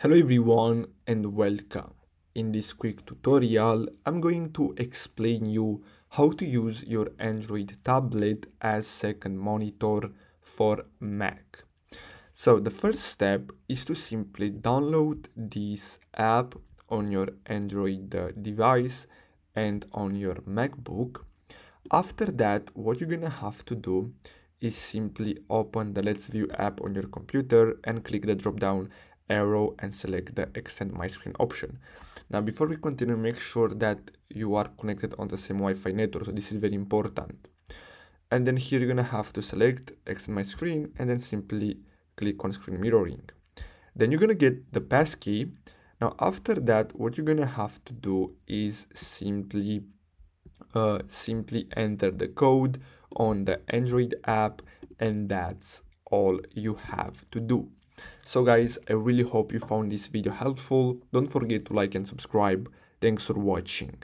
Hello everyone and welcome. In this quick tutorial, I'm going to explain you how to use your Android tablet as second monitor for Mac. So the first step is to simply download this app on your Android device and on your MacBook. After that, what you're gonna have to do is simply open the LetsView app on your computer and click the drop down arrow and select the extend my screen option. Now before we continue make sure that you are connected on the same Wi-Fi network so this is very important. And then here you're gonna have to select extend my screen and then simply click on screen mirroring. Then you're gonna get the passkey. Now after that what you're gonna have to do is simply uh, simply enter the code on the Android app and that's all you have to do. So guys, I really hope you found this video helpful. Don't forget to like and subscribe. Thanks for watching.